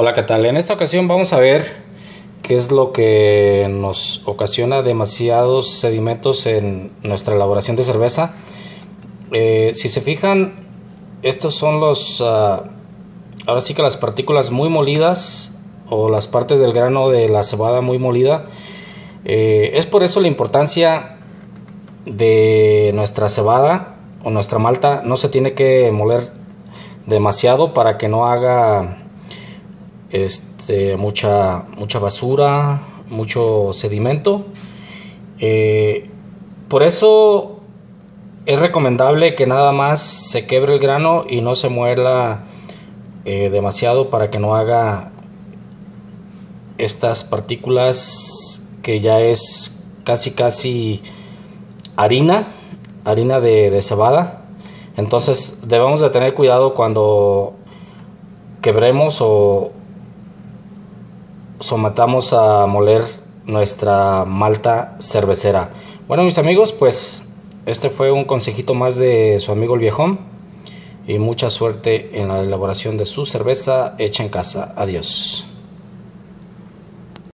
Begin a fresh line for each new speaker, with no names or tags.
Hola, ¿qué tal? En esta ocasión vamos a ver qué es lo que nos ocasiona demasiados sedimentos en nuestra elaboración de cerveza. Eh, si se fijan, estos son los, uh, ahora sí que las partículas muy molidas o las partes del grano de la cebada muy molida. Eh, es por eso la importancia de nuestra cebada o nuestra malta no se tiene que moler demasiado para que no haga este, mucha, mucha basura, mucho sedimento. Eh, por eso es recomendable que nada más se quebre el grano y no se muela eh, demasiado para que no haga estas partículas que ya es casi casi harina, harina de, de cebada. Entonces debemos de tener cuidado cuando quebremos o, somatamos a moler nuestra malta cervecera. Bueno, mis amigos, pues este fue un consejito más de su amigo el viejón. Y mucha suerte en la elaboración de su cerveza hecha en casa. Adiós.